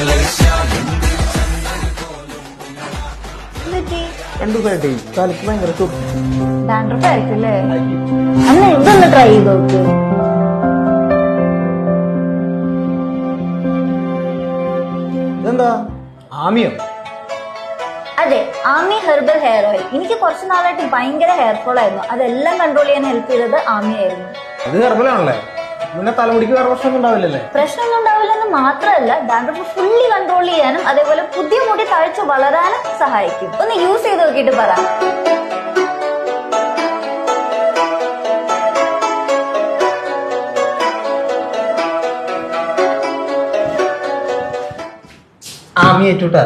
തലക്ക് dandruff try അതെ Ami herbal hair oil എനിക്ക് കുറച്ച് നാളായിട്ട് ഭയങ്കര ഹെയർഫോൾ ആയിരുന്നു. അതെല്ലാം കൺട്രോൾ ചെയ്യാൻ ഹെൽപ്പ് ചെയ്തത് ആമിയായിരുന്നു. അത് ഹെർബലാണല്ലേ പിന്നെ തലമുടിക്ക് വേറെ പ്രശ്നമൊന്നും ഉണ്ടാവില്ലല്ലേ? പ്രശ്നമൊന്നും ഉണ്ടാവില്ലെന്ന് മാത്രമല്ല ഡാൻഡ്രഫ് ഫുള്ളി കൺട്രോൾ ചെയ്യാനും അതേപോലെ പുതിയ മുടി തഴച്ച് വളരാനും സഹായിക്കും. ഒന്ന് യൂസ് ചെയ്ത് നോക്കിയിട്ട് പറ. ആമി ഏറ്റുട്ടാ